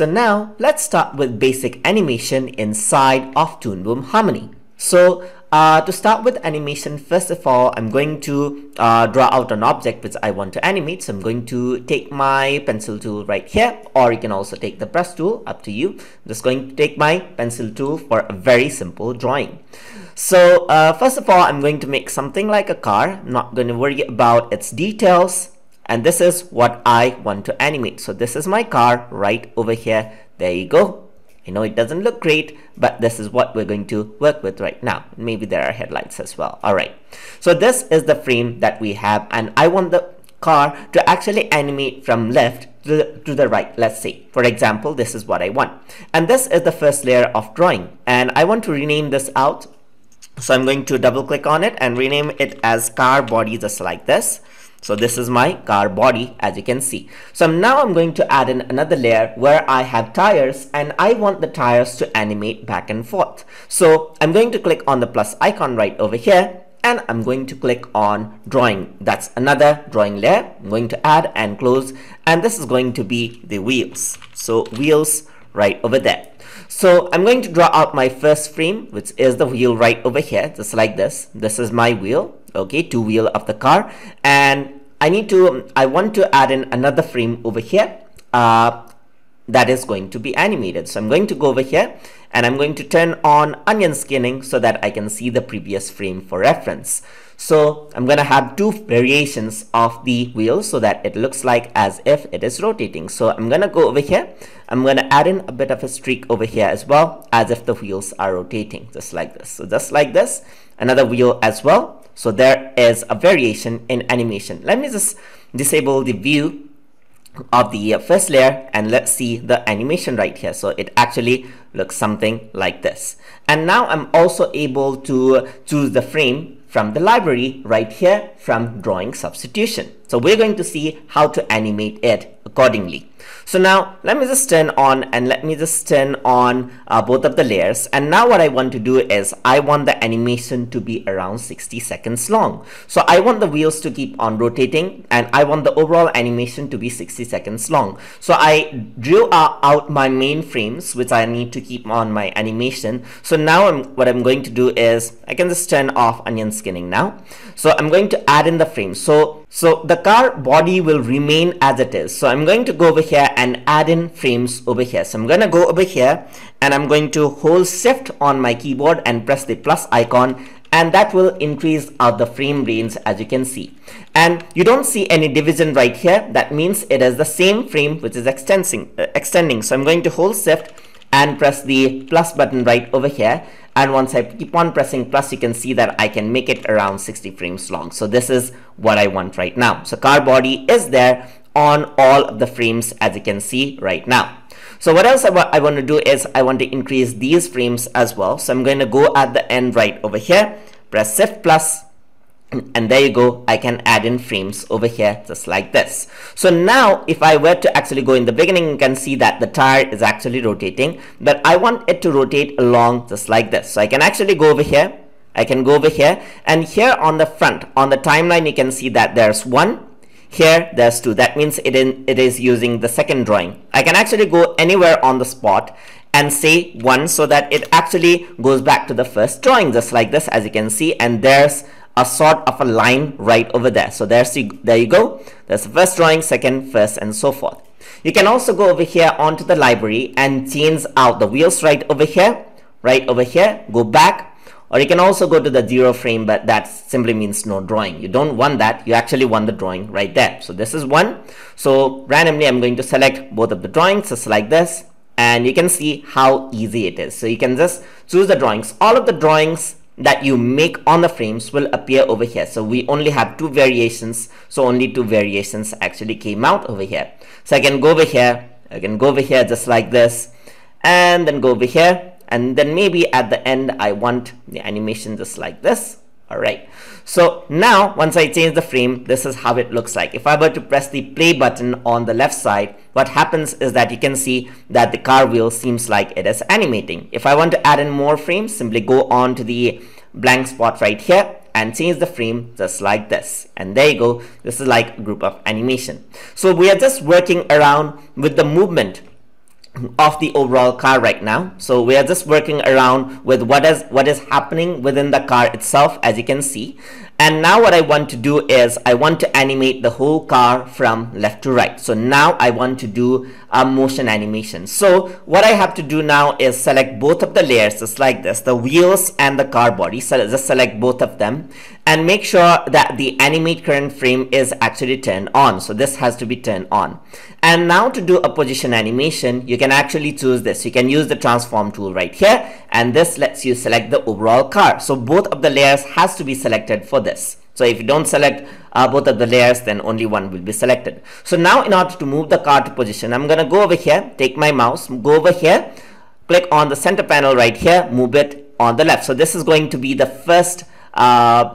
So now let's start with basic animation inside of Toon Boom Harmony. So uh, to start with animation, first of all, I'm going to uh, draw out an object which I want to animate. So I'm going to take my pencil tool right here, or you can also take the brush tool, up to you. I'm just going to take my pencil tool for a very simple drawing. So uh, first of all, I'm going to make something like a car. I'm not going to worry about its details. And this is what I want to animate. So this is my car right over here. There you go. I know it doesn't look great, but this is what we're going to work with right now. Maybe there are headlights as well. All right. So this is the frame that we have, and I want the car to actually animate from left to the, to the right, let's say. For example, this is what I want. And this is the first layer of drawing. And I want to rename this out. So I'm going to double click on it and rename it as car body just like this. So this is my car body as you can see. So now I'm going to add in another layer where I have tires and I want the tires to animate back and forth. So I'm going to click on the plus icon right over here and I'm going to click on drawing. That's another drawing layer. I'm going to add and close and this is going to be the wheels. So wheels right over there. So I'm going to draw out my first frame which is the wheel right over here just like this. This is my wheel okay two wheel of the car and I need to I want to add in another frame over here uh, that is going to be animated. So I'm going to go over here and I'm going to turn on onion skinning so that I can see the previous frame for reference. So I'm gonna have two variations of the wheel so that it looks like as if it is rotating. So I'm gonna go over here. I'm gonna add in a bit of a streak over here as well as if the wheels are rotating just like this. So just like this another wheel as well. So there is a variation in animation. Let me just disable the view of the first layer and let's see the animation right here. So it actually looks something like this. And now I'm also able to choose the frame from the library right here from drawing substitution. So we're going to see how to animate it accordingly. So now let me just turn on and let me just turn on uh, both of the layers. And now what I want to do is I want the animation to be around 60 seconds long. So I want the wheels to keep on rotating and I want the overall animation to be 60 seconds long. So I drew uh, out my main frames which I need to keep on my animation. So now I'm, what I'm going to do is I can just turn off onion skinning now. So I'm going to add in the frame. So, so the car body will remain as it is. So I'm going to go over here and add in frames over here. So I'm going to go over here and I'm going to hold shift on my keyboard and press the plus icon and that will increase out the frame range as you can see and you don't see any division right here that means it is the same frame which is extending uh, extending so i'm going to hold shift and press the plus button right over here and once I keep on pressing plus you can see that I can make it around 60 frames long. So this is what I want right now. So car body is there on all of the frames as you can see right now. So what else I, wa I want to do is I want to increase these frames as well. So I'm going to go at the end right over here. Press shift plus and there you go I can add in frames over here just like this. So now if I were to actually go in the beginning you can see that the tire is actually rotating but I want it to rotate along just like this. So I can actually go over here I can go over here and here on the front on the timeline you can see that there's one here there's two. That means it, in, it is using the second drawing. I can actually go anywhere on the spot and say one so that it actually goes back to the first drawing just like this as you can see and there's a sort of a line right over there. So there's the, there you go. There's the first drawing, second, first, and so forth. You can also go over here onto the library and change out the wheels right over here, right over here, go back, or you can also go to the zero frame, but that simply means no drawing. You don't want that. You actually want the drawing right there. So this is one. So randomly, I'm going to select both of the drawings just like this. And you can see how easy it is. So you can just choose the drawings. All of the drawings that you make on the frames will appear over here. So we only have two variations. So only two variations actually came out over here. So I can go over here. I can go over here just like this. And then go over here. And then maybe at the end I want the animation just like this alright. So now once I change the frame this is how it looks like. If I were to press the play button on the left side what happens is that you can see that the car wheel seems like it is animating. If I want to add in more frames simply go on to the blank spot right here and change the frame just like this. And there you go. This is like a group of animation. So we are just working around with the movement of the overall car right now. So we are just working around with what is what is happening within the car itself as you can see. And now what I want to do is I want to animate the whole car from left to right. So now I want to do a motion animation. So what I have to do now is select both of the layers just like this, the wheels and the car body. So just select both of them and make sure that the animate current frame is actually turned on. So this has to be turned on. And now to do a position animation, you can actually choose this. You can use the transform tool right here. And this lets you select the overall car. So both of the layers has to be selected for this. So if you don't select uh, both of the layers, then only one will be selected. So now in order to move the card position, I'm going to go over here, take my mouse, go over here, click on the center panel right here, move it on the left. So this is going to be the first uh,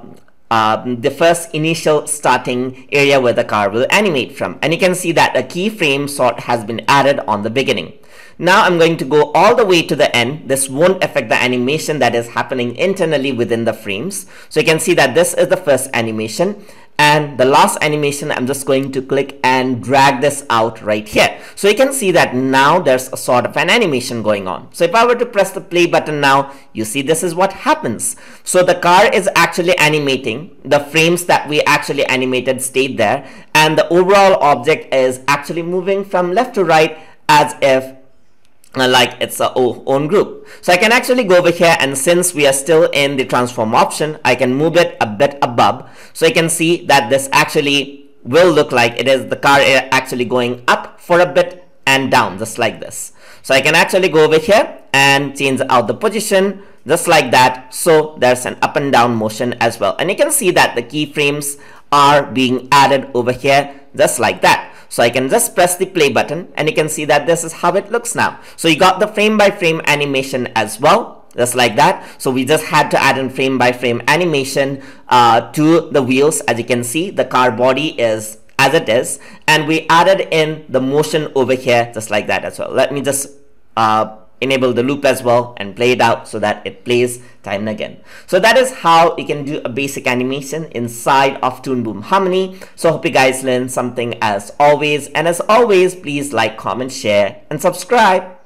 um, the first initial starting area where the car will animate from. And you can see that a keyframe sort has been added on the beginning. Now I'm going to go all the way to the end. This won't affect the animation that is happening internally within the frames. So you can see that this is the first animation and the last animation I'm just going to click and drag this out right here. So you can see that now there's a sort of an animation going on. So if I were to press the play button now you see this is what happens. So the car is actually animating. The frames that we actually animated stayed there. And the overall object is actually moving from left to right as if uh, like it's a own group. So I can actually go over here and since we are still in the transform option, I can move it a bit above. So you can see that this actually will look like it is the car actually going up for a bit and down just like this. So I can actually go over here and change out the position just like that. So there's an up and down motion as well. And you can see that the keyframes are being added over here just like that. So I can just press the play button and you can see that this is how it looks now. So you got the frame by frame animation as well just like that so we just had to add in frame by frame animation uh, to the wheels as you can see the car body is as it is and we added in the motion over here just like that as well let me just uh, enable the loop as well and play it out so that it plays time and again. So that is how you can do a basic animation inside of Toon Boom Harmony. So hope you guys learned something as always and as always please like, comment, share and subscribe.